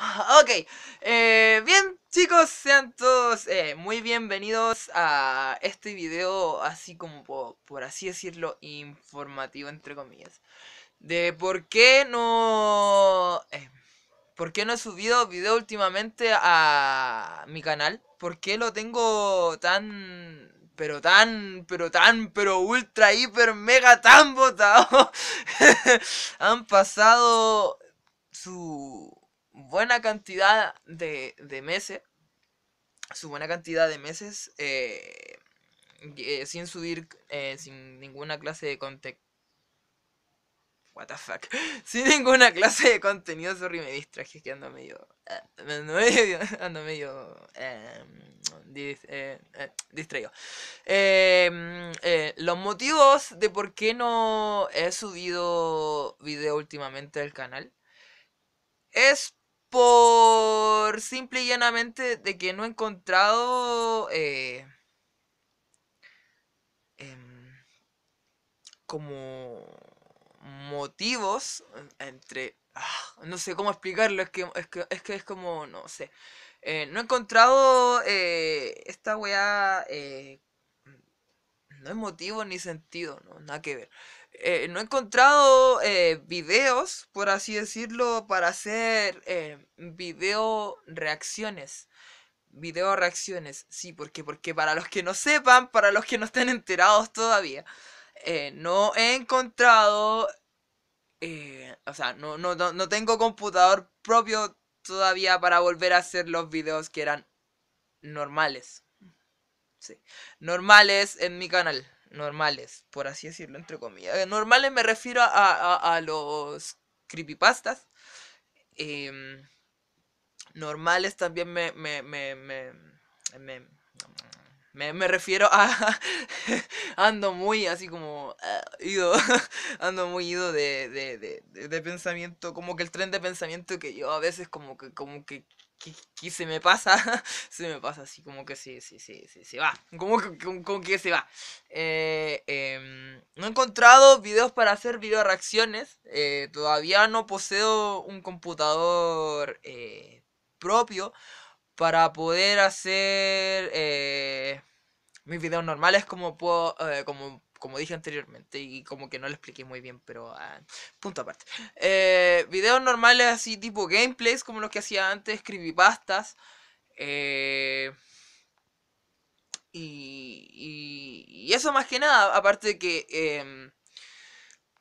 Ok, eh, bien chicos, sean todos eh, muy bienvenidos a este video así como por, así decirlo informativo entre comillas de por qué no eh, por qué no he subido video últimamente a mi canal, por qué lo tengo tan pero tan, pero tan, pero ultra, hiper, mega, tan botado. Han pasado su buena cantidad de, de meses, su buena cantidad de meses eh, eh, sin subir, eh, sin ninguna clase de contexto. What the fuck. Sin ninguna clase de contenido, sorry, me distraje, que ando medio. ando medio. Ando medio. distraído. Em, los motivos de por qué no he subido video últimamente al canal es por simple y llanamente de que no he encontrado eh, em, como motivos entre ah, no sé cómo explicarlo es que es que es, que es como no sé eh, no he encontrado eh, esta weá no hay motivo ni sentido no nada que ver eh, no he encontrado eh, videos, por así decirlo, para hacer eh, video reacciones. Video reacciones, sí, porque porque para los que no sepan, para los que no estén enterados todavía, eh, no he encontrado, o sea, no, no, no tengo computador propio todavía para volver a hacer los videos que eran normales. Sí, normales en mi canal normales, por así decirlo, entre comillas. Eh, normales me refiero a, los creepypastas. Em, normales también me, me, me, me, me, refiero a... ando muy así como... Uh, ido, ando muy ido de, de, de, de, pensamiento, como que el tren de pensamiento que yo a veces como que, como que que, se me pasa, se me pasa así como que sí, sí, sí, sí, se va, como que, como, que se va. Eh, em, no he encontrado videos para hacer video reacciones, eh, todavía no poseo un computador eh, propio para poder hacer mis videos normales como puedo, como como dije anteriormente y como que no lo expliqué muy bien, pero ah, punto aparte. Eh, videos normales así tipo gameplays como los que hacía antes, creepypastas. Eh, y, y, eso más que nada, aparte de que em,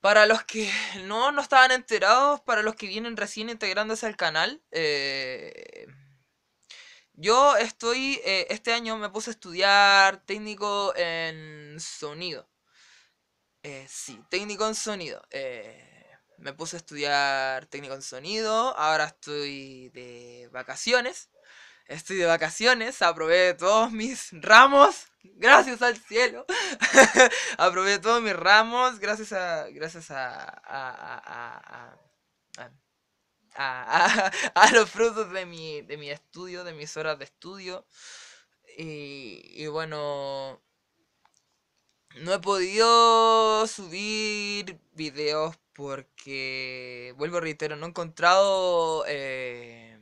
para los que no, no estaban enterados, para los que vienen recién integrándose al canal, eh, yo estoy, eh, este año me puse a estudiar técnico en sonido. Eh, sí, técnico en sonido. Eh, me puse a estudiar técnico en sonido. Ahora estoy de vacaciones. Estoy de vacaciones. Aprobé todos mis ramos. Gracias al cielo. Aprobé todos mis ramos. Gracias a. Gracias a. a, los frutos de mi, de mi estudio, de mis horas de estudio. Y, bueno, no he podido subir videos porque, vuelvo a reiterar, no he encontrado... Eh,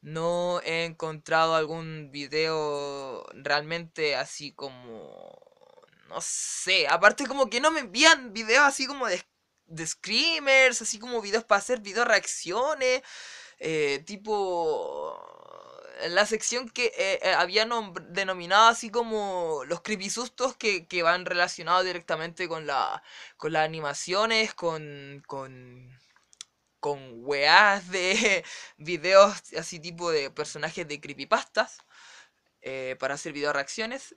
no he encontrado algún video realmente así como... No sé, aparte como que no me envían videos así como de, de screamers, así como videos para hacer video reacciones, eh, tipo la sección que eh, eh, había denominado así como los creepysustos que, que van relacionados directamente con la con las animaciones, con con con weas de videos así tipo de personajes de creepypastas eh, para hacer video reacciones.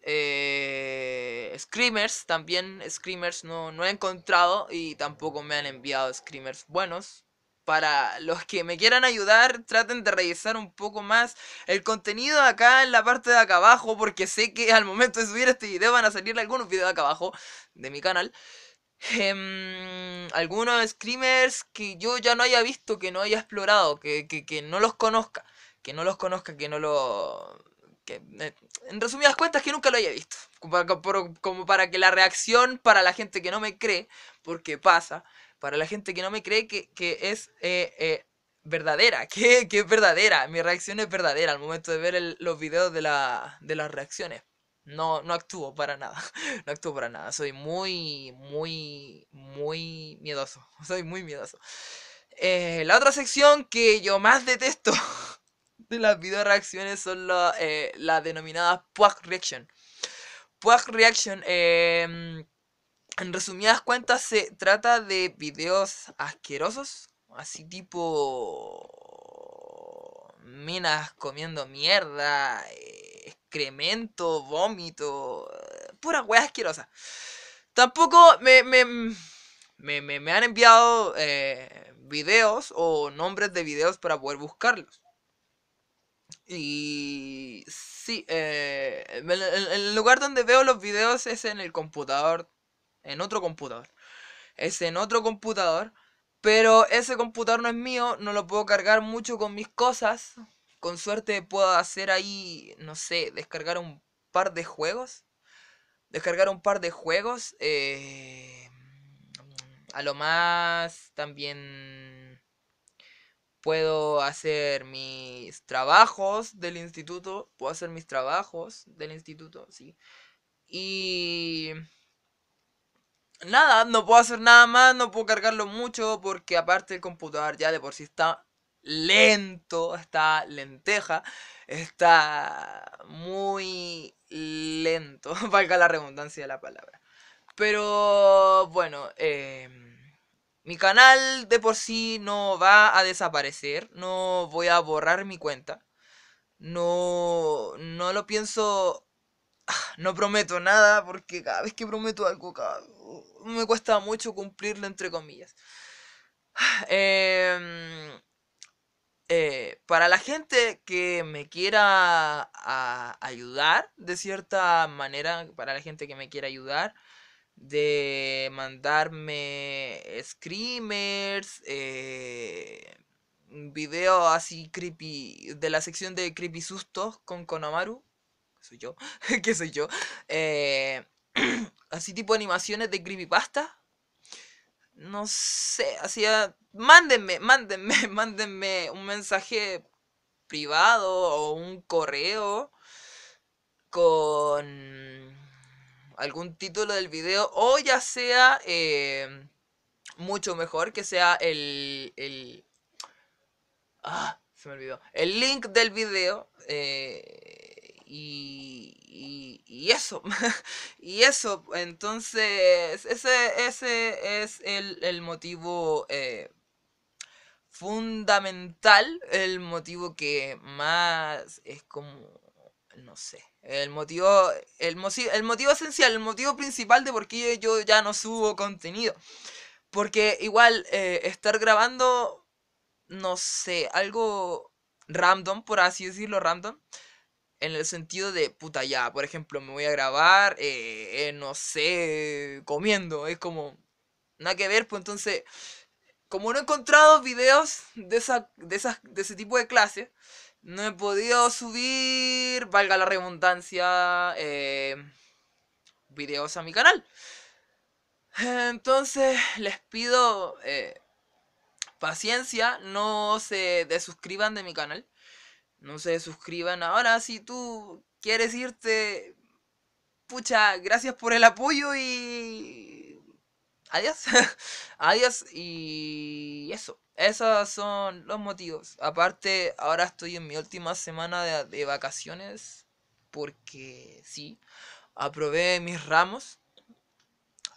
Screamers, también Screamers no, no he encontrado y tampoco me han enviado Screamers buenos para los que me quieran ayudar, traten de revisar un poco más el contenido acá en la parte de acá abajo, porque sé que al momento de subir este video van a salir algunos videos acá abajo de mi canal. Em, algunos screamers que yo ya no haya visto, que no haya explorado, que, que, no los conozca, que no los conozca, que no lo... Que, eh, en resumidas cuentas, que nunca lo haya visto. como para que la reacción para la gente que no me cree, porque pasa, para la gente que no me cree, que, es eh, eh, verdadera, que, es verdadera, mi reacción es verdadera al momento de ver los videos de, la, de las reacciones. No, no actúo para nada, no actúo para nada, soy muy, muy, muy miedoso, soy muy miedoso. Eh, la otra sección que yo más detesto de las video reacciones son eh, las denominadas Puag Reaction. Puag Reaction, em, en resumidas cuentas, se trata de videos asquerosos, así tipo minas comiendo mierda, eh, excremento, vómito, pura wea asquerosa. Tampoco me, me, me, me han enviado eh, videos o nombres de videos para poder buscarlos. Y sí, eh, el, lugar donde veo los videos es en el computador, en otro computador. Es en otro computador, pero ese computador no es mío, no lo puedo cargar mucho con mis cosas. Con suerte puedo hacer ahí, no sé, descargar un par de juegos. Descargar un par de juegos. Eh, a lo más también puedo hacer mis trabajos del instituto, puedo hacer mis trabajos del instituto, sí. Y nada, no puedo hacer nada más, no puedo cargarlo mucho porque aparte el computador ya de por sí está lento, está lenteja, está muy lento, valga la redundancia de la palabra. Pero bueno, eh, mi canal de por sí no va a desaparecer, no voy a borrar mi cuenta. No, no lo pienso, no prometo nada porque cada vez que prometo algo me cuesta mucho cumplirlo entre comillas. Em, eh, para la gente que me quiera ayudar de cierta manera, para la gente que me quiera ayudar, de mandarme screamers, eh, video así creepy, de la sección de creepy sustos con Konamaru, que soy yo, soy yo, eh, así tipo animaciones de creepypasta. No sé, hacía... Mándenme, mándenme, mándenme un mensaje privado o un correo con algún título del video o ya sea eh, mucho mejor que sea el, el ah, se me olvidó el link del video eh, y, y, eso y eso entonces ese, ese es el, el motivo eh, fundamental el motivo que más es como no sé. El motivo, el, el motivo esencial, el motivo principal de por qué yo ya no subo contenido. Porque igual eh, estar grabando, no sé, algo random, por así decirlo, random. En el sentido de, puta, ya, por ejemplo, me voy a grabar, eh, eh, no sé, comiendo. Es como, nada que ver, pues entonces, como no he encontrado videos de, esa, de, esas, de ese tipo de clase, no he podido subir, valga la redundancia, eh, videos a mi canal. Entonces les pido eh, paciencia, no se desuscriban de mi canal. No se suscriban. Ahora si tú quieres irte, pucha, gracias por el apoyo y... Adiós. Adiós y eso. Esos son los motivos. Aparte, ahora estoy en mi última semana de, vacaciones. Porque sí, aprobé mis ramos.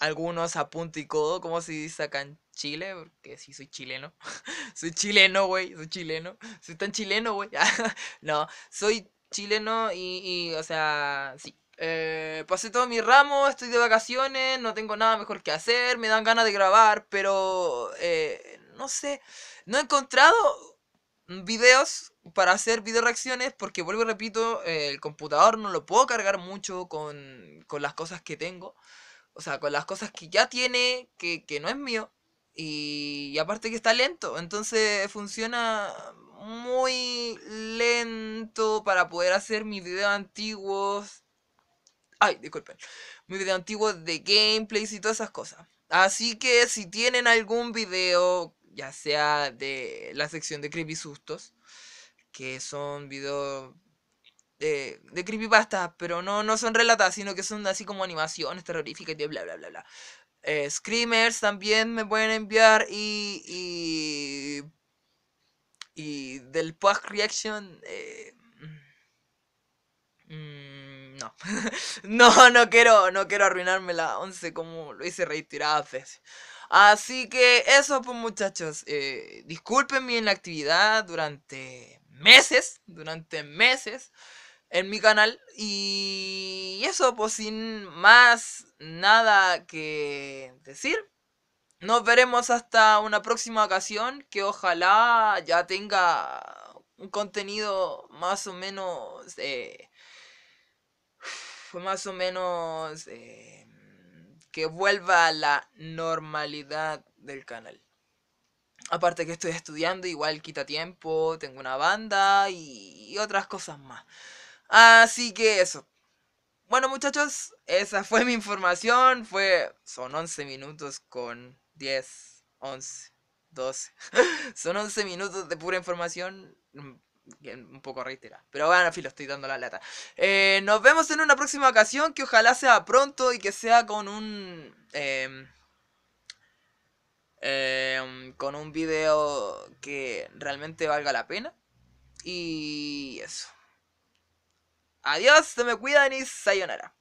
Algunos a punto y codo, como se dice acá en Chile, porque sí soy chileno. soy chileno, güey, soy chileno. Soy tan chileno, güey. no, soy chileno y, o sea, sí. Eh, pasé todo mi ramo, estoy de vacaciones, no tengo nada mejor que hacer, me dan ganas de grabar, pero eh, no sé, no he encontrado videos para hacer video reacciones porque vuelvo y repito, el computador no lo puedo cargar mucho con, con, las cosas que tengo. O sea, con las cosas que ya tiene, que, que no es mío. Y, y, aparte que está lento. Entonces funciona muy lento para poder hacer mis videos antiguos. Ay, disculpen. Mis videos antiguos de gameplays y todas esas cosas. Así que si tienen algún video ya sea de la sección de creepy sustos, que son videos de, de creepypasta, pero no, no son relatas, sino que son así como animaciones terroríficas y bla bla bla bla. Eh, screamers también me pueden enviar y, y, y del post reaction eh, mm, no no no quiero no quiero arruinarme la 11 como lo hice reiteradas veces así que eso pues muchachos eh, disculpen mi inactividad durante meses durante meses en mi canal. Y eso, pues sin más nada que decir. Nos veremos hasta una próxima ocasión que ojalá ya tenga un contenido más o menos... Eh, más o menos... Eh, que vuelva a la normalidad del canal. Aparte que estoy estudiando, igual quita tiempo, tengo una banda y otras cosas más. Así que eso. Bueno muchachos, esa fue mi información. Fue. Son 11 minutos con 10, 11, 12. Son 11 minutos de pura información. Un poco reiterada. Pero bueno, filo, estoy dando la lata. Eh, nos vemos en una próxima ocasión. Que ojalá sea pronto y que sea con un. Eh, con un video que realmente valga la pena. Y eso. Adiós, se me cuidan y sayonara.